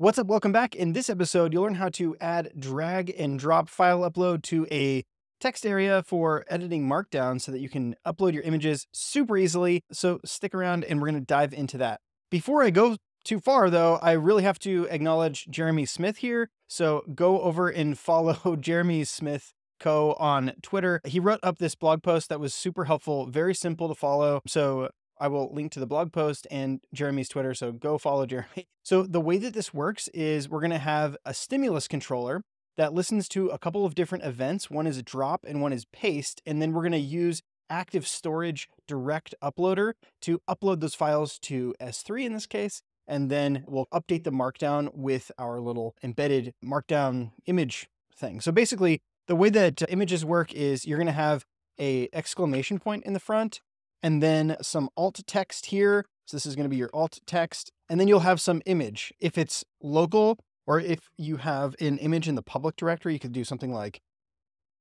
What's up? Welcome back. In this episode, you'll learn how to add drag and drop file upload to a text area for editing Markdown so that you can upload your images super easily. So stick around and we're going to dive into that. Before I go too far, though, I really have to acknowledge Jeremy Smith here. So go over and follow Jeremy Smith Co on Twitter. He wrote up this blog post that was super helpful, very simple to follow. So I will link to the blog post and Jeremy's Twitter. So go follow Jeremy. So the way that this works is we're going to have a stimulus controller that listens to a couple of different events. One is a drop and one is paste. And then we're going to use active storage direct uploader to upload those files to S3 in this case. And then we'll update the markdown with our little embedded markdown image thing. So basically the way that images work is you're going to have a exclamation point in the front and then some alt text here. So this is going to be your alt text. And then you'll have some image. If it's local or if you have an image in the public directory, you could do something like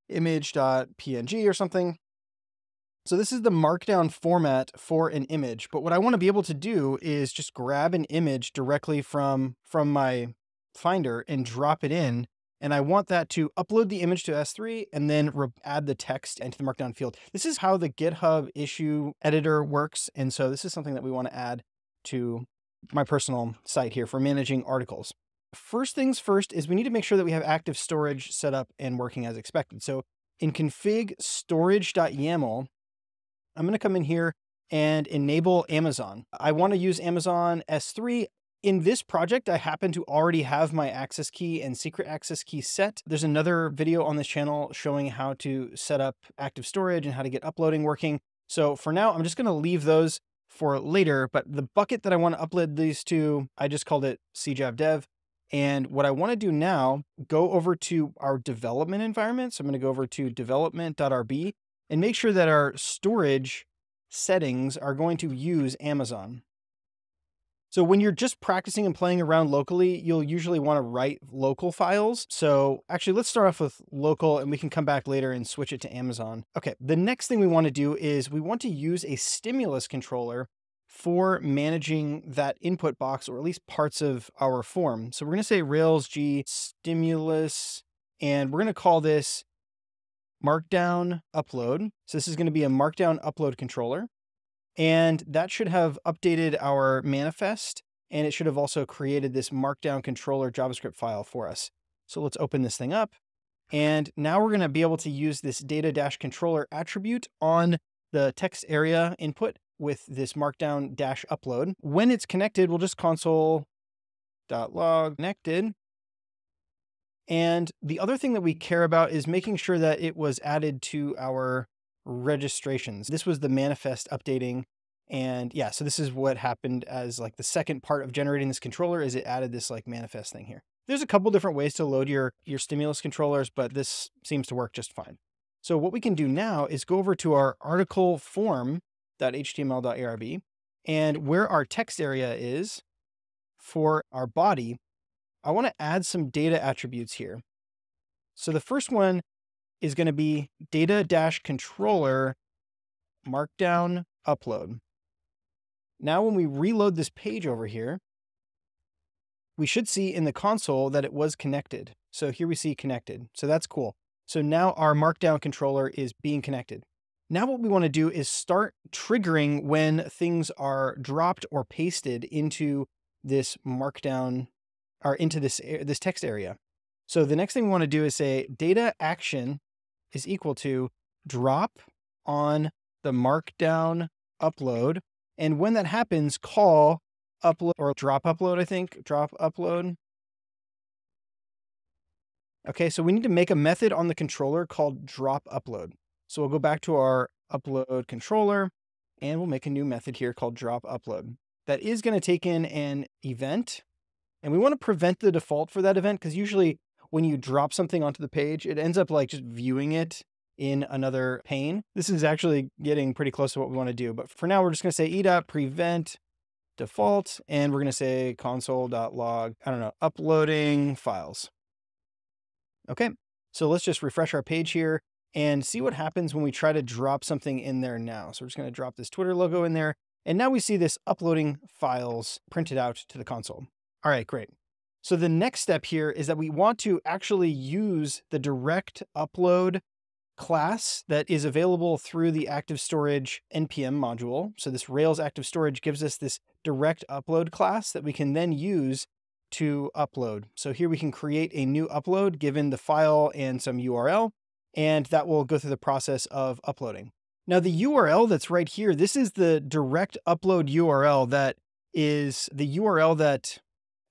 image.png or something. So this is the markdown format for an image. But what I want to be able to do is just grab an image directly from, from my Finder and drop it in and I want that to upload the image to S3 and then add the text into the markdown field. This is how the GitHub issue editor works. And so this is something that we want to add to my personal site here for managing articles. First things first is we need to make sure that we have active storage set up and working as expected. So in config storage.yaml, I'm going to come in here and enable Amazon. I want to use Amazon S3 in this project, I happen to already have my access key and secret access key set. There's another video on this channel showing how to set up active storage and how to get uploading working. So for now, I'm just going to leave those for later, but the bucket that I want to upload these to, I just called it cjav dev. And what I want to do now, go over to our development environment. So I'm going to go over to development.rb and make sure that our storage settings are going to use Amazon. So when you're just practicing and playing around locally, you'll usually want to write local files. So actually, let's start off with local and we can come back later and switch it to Amazon. Okay, the next thing we want to do is we want to use a stimulus controller for managing that input box or at least parts of our form. So we're going to say Rails G stimulus, and we're going to call this markdown upload. So this is going to be a markdown upload controller. And that should have updated our manifest. And it should have also created this markdown controller JavaScript file for us. So let's open this thing up. And now we're going to be able to use this data dash controller attribute on the text area input with this markdown dash upload. When it's connected, we'll just console dot log connected. And the other thing that we care about is making sure that it was added to our registrations. This was the manifest updating. And yeah, so this is what happened as like the second part of generating this controller is it added this like manifest thing here. There's a couple different ways to load your, your stimulus controllers, but this seems to work just fine. So what we can do now is go over to our article form.html.erb and where our text area is for our body, I want to add some data attributes here. So the first one is going to be data dash controller markdown upload. Now, when we reload this page over here, we should see in the console that it was connected. So here we see connected. So that's cool. So now our markdown controller is being connected. Now what we want to do is start triggering when things are dropped or pasted into this markdown or into this, this text area. So the next thing we want to do is say data action is equal to drop on the markdown upload. And when that happens, call upload or drop upload, I think, drop upload. Okay, so we need to make a method on the controller called drop upload. So we'll go back to our upload controller and we'll make a new method here called drop upload. That is going to take in an event and we want to prevent the default for that event because usually when you drop something onto the page, it ends up like just viewing it in another pane. This is actually getting pretty close to what we want to do. But for now, we're just going to say e.prevent default, and we're going to say console.log, I don't know, uploading files. Okay, so let's just refresh our page here and see what happens when we try to drop something in there now. So we're just going to drop this Twitter logo in there. And now we see this uploading files printed out to the console. All right, great. So the next step here is that we want to actually use the direct upload class that is available through the active storage npm module. So this Rails active storage gives us this direct upload class that we can then use to upload. So here we can create a new upload given the file and some URL, and that will go through the process of uploading. Now the URL that's right here, this is the direct upload URL that is the URL that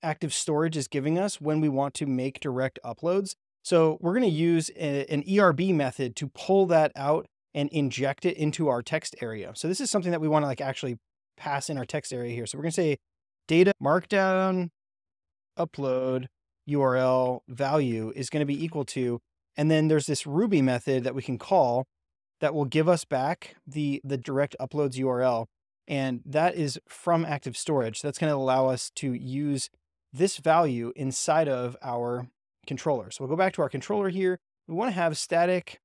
active storage is giving us when we want to make direct uploads. So we're going to use a, an ERB method to pull that out and inject it into our text area. So this is something that we want to like actually pass in our text area here. So we're going to say data markdown upload URL value is going to be equal to, and then there's this Ruby method that we can call that will give us back the, the direct uploads URL. And that is from active storage. That's going to allow us to use this value inside of our controller. So we'll go back to our controller here. We want to have static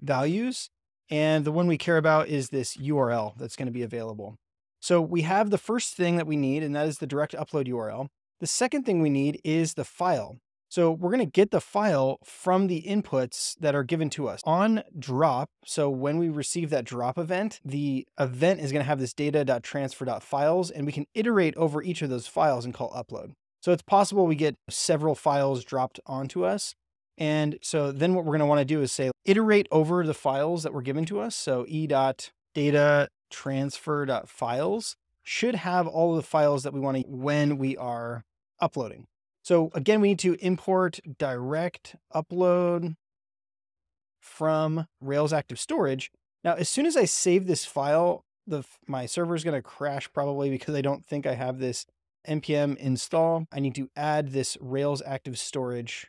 values. And the one we care about is this URL that's going to be available. So we have the first thing that we need, and that is the direct upload URL. The second thing we need is the file. So we're going to get the file from the inputs that are given to us on drop. So when we receive that drop event, the event is going to have this data.transfer.files, and we can iterate over each of those files and call upload. So it's possible we get several files dropped onto us. And so then what we're going to want to do is say iterate over the files that were given to us. So e.data transfer.files should have all of the files that we want to when we are uploading. So again, we need to import direct upload from Rails Active Storage. Now, as soon as I save this file, the my server is going to crash probably because I don't think I have this npm install. I need to add this Rails Active Storage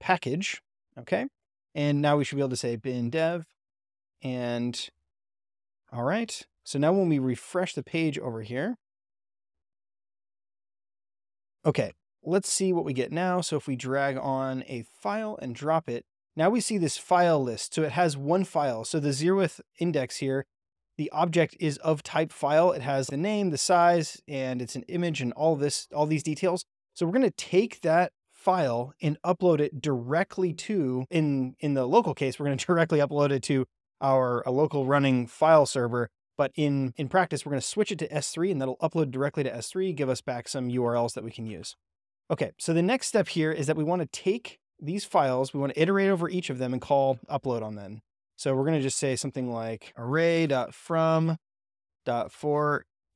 package. Okay. And now we should be able to say bin dev. And all right. So now when we refresh the page over here, okay, let's see what we get now. So if we drag on a file and drop it, now we see this file list. So it has one file. So the zeroth index here, the object is of type file. It has the name, the size, and it's an image and all this, all these details. So we're going to take that file and upload it directly to, in, in the local case, we're going to directly upload it to our a local running file server. But in, in practice, we're going to switch it to S3 and that'll upload directly to S3, give us back some URLs that we can use. Okay, so the next step here is that we want to take these files, we want to iterate over each of them and call upload on them. So we're going to just say something like array.from.for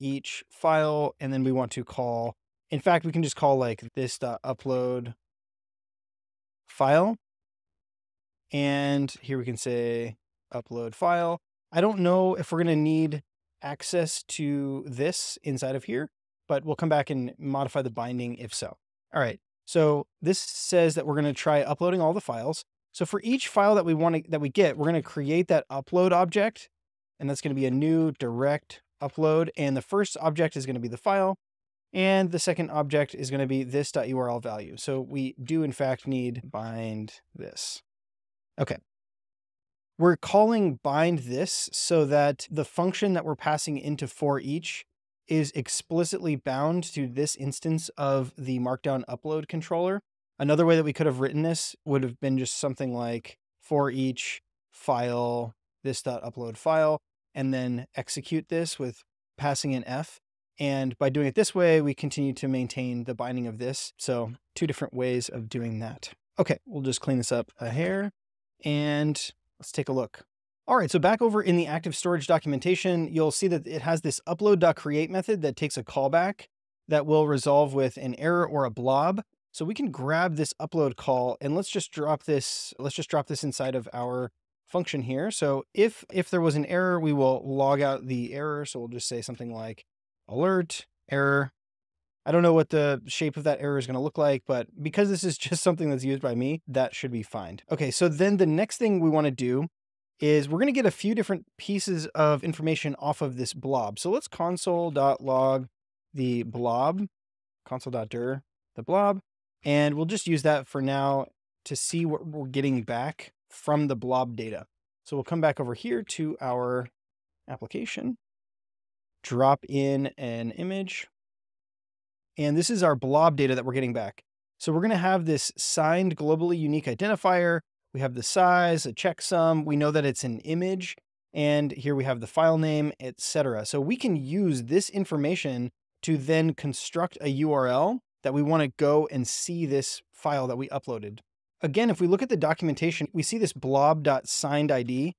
each file, and then we want to call, in fact, we can just call like this.upload file. And here we can say upload file. I don't know if we're going to need access to this inside of here, but we'll come back and modify the binding if so. All right. So this says that we're going to try uploading all the files. So for each file that we want to, that we get, we're going to create that upload object, and that's going to be a new direct upload. And the first object is going to be the file, and the second object is going to be this.url value. So we do in fact need bind this. Okay. We're calling bind this so that the function that we're passing into for each is explicitly bound to this instance of the markdown upload controller. Another way that we could have written this would have been just something like for each file, this.upload file, and then execute this with passing an F. And by doing it this way, we continue to maintain the binding of this. So two different ways of doing that. Okay, we'll just clean this up a hair and Let's take a look. All right, so back over in the active storage documentation, you'll see that it has this upload.create method that takes a callback that will resolve with an error or a blob. So we can grab this upload call and let's just drop this, let's just drop this inside of our function here. So if, if there was an error, we will log out the error. So we'll just say something like alert error I don't know what the shape of that error is going to look like, but because this is just something that's used by me, that should be fine. Okay, so then the next thing we want to do is we're going to get a few different pieces of information off of this blob. So let's console.log the blob, console.dir the blob, and we'll just use that for now to see what we're getting back from the blob data. So we'll come back over here to our application, drop in an image, And this is our blob data that we're getting back. So we're going to have this signed globally unique identifier. We have the size, a checksum. We know that it's an image. And here we have the file name, etc. So we can use this information to then construct a URL that we want to go and see this file that we uploaded. Again, if we look at the documentation, we see this blob.signedID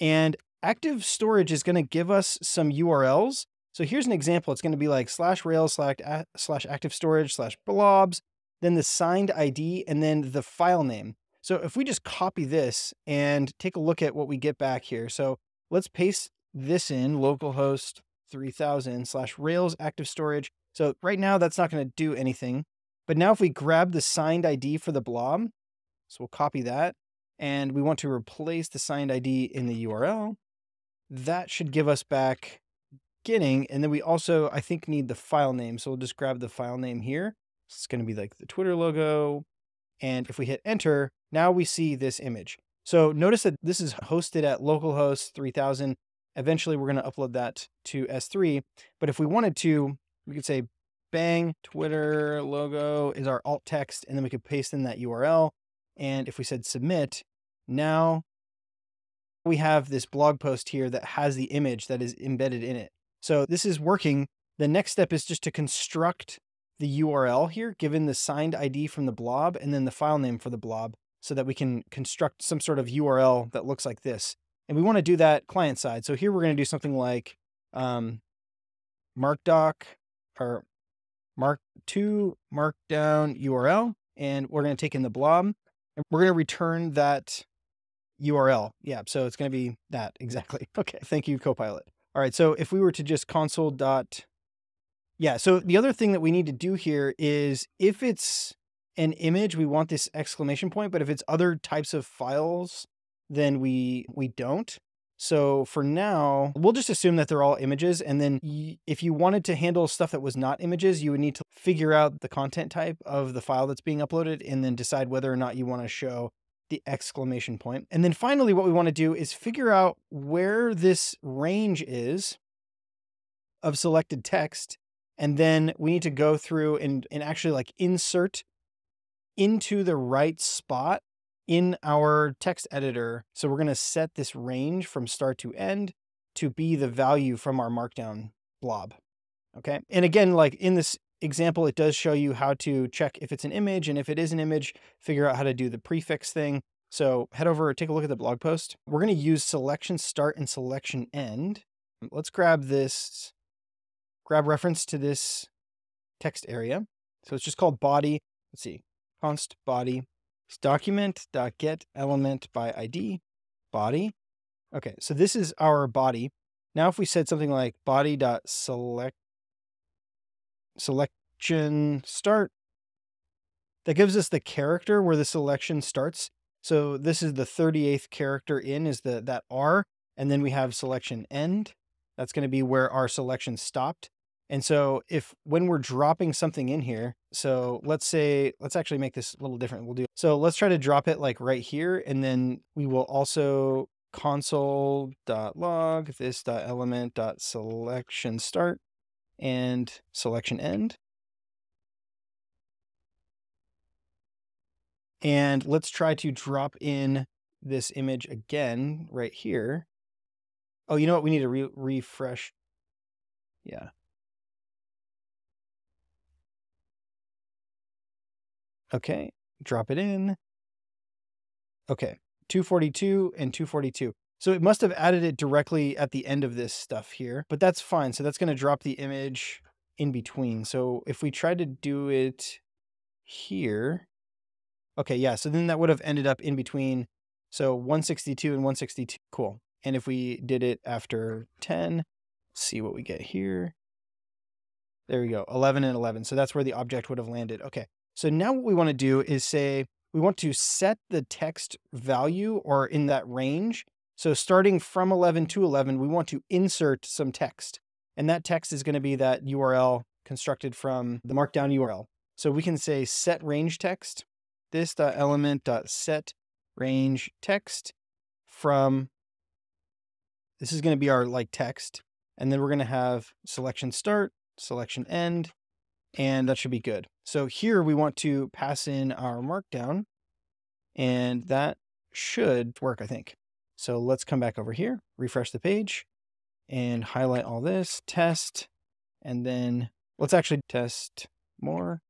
and active storage is going to give us some URLs. So here's an example. It's going to be like slash rails slash, slash active storage slash blobs, then the signed ID, and then the file name. So if we just copy this and take a look at what we get back here. So let's paste this in localhost 3000 slash rails active storage. So right now that's not going to do anything. But now if we grab the signed ID for the blob, so we'll copy that and we want to replace the signed ID in the URL. That should give us back getting. And then we also, I think, need the file name. So we'll just grab the file name here. It's going to be like the Twitter logo. And if we hit enter, now we see this image. So notice that this is hosted at localhost 3000. Eventually, we're going to upload that to S3. But if we wanted to, we could say bang, Twitter logo is our alt text, and then we could paste in that URL. And if we said submit, now we have this blog post here that has the image that is embedded in it. So this is working. The next step is just to construct the URL here, given the signed ID from the blob and then the file name for the blob so that we can construct some sort of URL that looks like this. And we want to do that client side. So here we're going to do something like um, markdoc or mark2 markdown URL. And we're going to take in the blob and we're going to return that URL. Yeah, so it's going to be that exactly. Okay, thank you, Copilot. All right, so if we were to just console dot, yeah, so the other thing that we need to do here is if it's an image, we want this exclamation point, but if it's other types of files, then we we don't. So for now, we'll just assume that they're all images. And then if you wanted to handle stuff that was not images, you would need to figure out the content type of the file that's being uploaded and then decide whether or not you want to show the exclamation point. And then finally, what we want to do is figure out where this range is of selected text. And then we need to go through and, and actually like insert into the right spot in our text editor. So we're going to set this range from start to end to be the value from our markdown blob. Okay. And again, like in this example, it does show you how to check if it's an image. And if it is an image, figure out how to do the prefix thing. So head over, take a look at the blog post. We're going to use selection start and selection end. Let's grab this, grab reference to this text area. So it's just called body. Let's see, const body document.get element by ID body. Okay, so this is our body. Now if we said something like body.select selection start, that gives us the character where the selection starts. So this is the 38th character in is the that R, and then we have selection end. That's going to be where our selection stopped. And so if when we're dropping something in here, so let's say, let's actually make this a little different. We'll do, so let's try to drop it like right here. And then we will also console.log this.element.selection start and selection end. And let's try to drop in this image again right here. Oh, you know what? We need to re refresh. Yeah. Okay, drop it in. Okay, 242 and 242. So it must have added it directly at the end of this stuff here, but that's fine. So that's going to drop the image in between. So if we try to do it here, okay, yeah, so then that would have ended up in between. So 162 and 162, cool. And if we did it after 10, see what we get here. There we go, 11 and 11. So that's where the object would have landed. Okay, so now what we want to do is say, we want to set the text value or in that range. So starting from 11 to 11, we want to insert some text. And that text is going to be that URL constructed from the markdown URL. So we can say set range text, this.element.set range text from, this is going to be our like text. And then we're going to have selection start, selection end, and that should be good. So here we want to pass in our markdown and that should work, I think. So let's come back over here, refresh the page and highlight all this, test, and then let's actually test more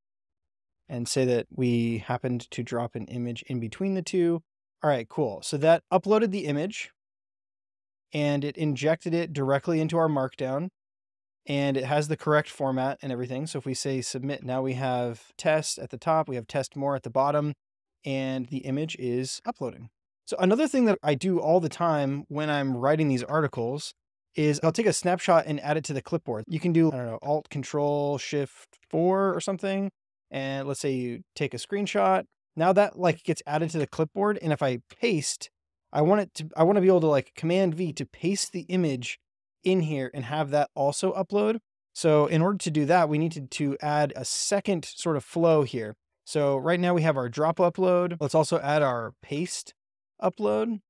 and say that we happened to drop an image in between the two. All right, cool. So that uploaded the image and it injected it directly into our markdown and it has the correct format and everything. So if we say submit, now we have test at the top, we have test more at the bottom, and the image is uploading. So another thing that I do all the time when I'm writing these articles is I'll take a snapshot and add it to the clipboard. You can do, I don't know, Alt Control Shift 4 or something. And let's say you take a screenshot. Now that like gets added to the clipboard. And if I paste, I want it to, I want to be able to like Command V to paste the image in here and have that also upload. So in order to do that, we needed to add a second sort of flow here. So right now we have our drop upload. Let's also add our paste upload.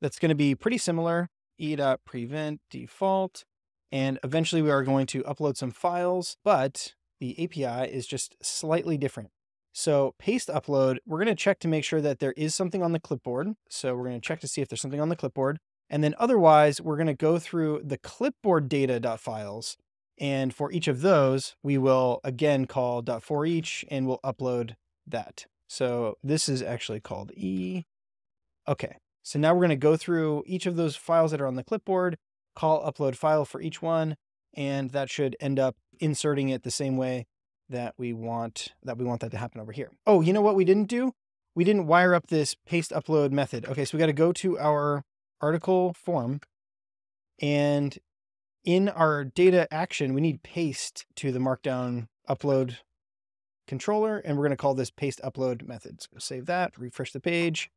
That's going to be pretty similar. e.prevent default. And eventually we are going to upload some files, but the API is just slightly different. So paste upload, we're going to check to make sure that there is something on the clipboard. So we're going to check to see if there's something on the clipboard. And then otherwise, we're going to go through the clipboard data.files. And for each of those, we will again call .for each and we'll upload that. So this is actually called E. Okay, so now we're going to go through each of those files that are on the clipboard, call upload file for each one, and that should end up inserting it the same way that we want that we want that to happen over here. Oh, you know what we didn't do? We didn't wire up this paste upload method. Okay, so we got to go to our article form. And in our data action, we need paste to the markdown upload controller. And we're going to call this paste upload method. So save that, refresh the page.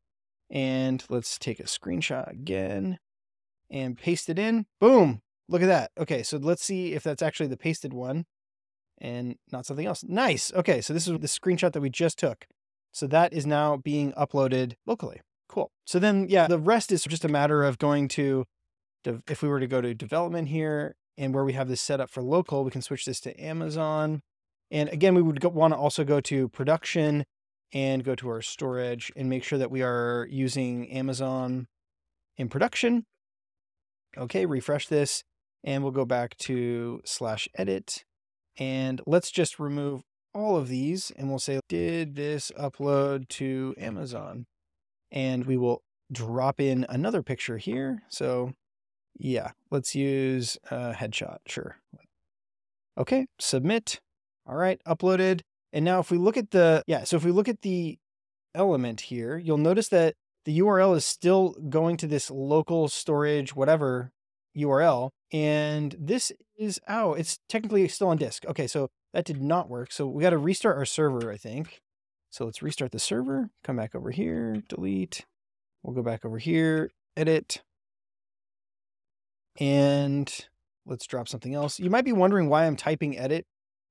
And let's take a screenshot again and paste it in. Boom. Look at that. Okay, so let's see if that's actually the pasted one and not something else. Nice. Okay, so this is the screenshot that we just took. So that is now being uploaded locally. Cool. So then, yeah, the rest is just a matter of going to, if we were to go to development here and where we have this set up for local, we can switch this to Amazon. And again, we would want to also go to production and go to our storage and make sure that we are using Amazon in production. Okay, refresh this and we'll go back to slash edit and let's just remove all of these and we'll say, did this upload to Amazon? And we will drop in another picture here. So yeah, let's use a headshot. Sure. Okay, submit. All right, uploaded. And now if we look at the, yeah, so if we look at the element here, you'll notice that the URL is still going to this local storage, whatever URL. And this is, oh, it's technically still on disk. Okay, so that did not work. So we got to restart our server, I think. So let's restart the server, come back over here, delete. We'll go back over here, edit. And let's drop something else. You might be wondering why I'm typing edit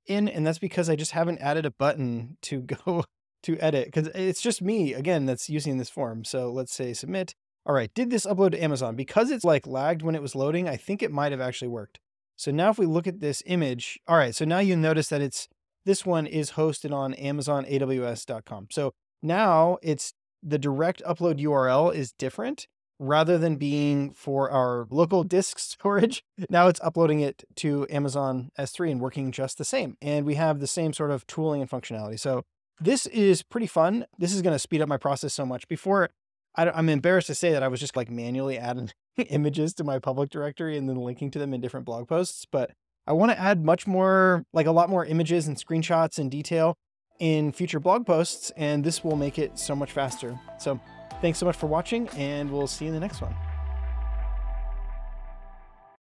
in, and that's because I just haven't added a button to go to edit because it's just me, again, that's using this form. So let's say submit. All right, did this upload to Amazon? Because it's like lagged when it was loading, I think it might have actually worked. So now if we look at this image, all right, so now you notice that it's this one is hosted on AmazonAWS.com. So now it's the direct upload URL is different rather than being for our local disk storage. Now it's uploading it to Amazon S3 and working just the same. And we have the same sort of tooling and functionality. So this is pretty fun. This is going to speed up my process so much. Before, I, am embarrassed to say that I was just like manually adding images to my public directory and then linking to them in different blog posts. But I want to add much more, like a lot more images and screenshots and detail in future blog posts, and this will make it so much faster. So thanks so much for watching, and we'll see you in the next one.